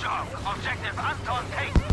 job. Objective Anton Tate.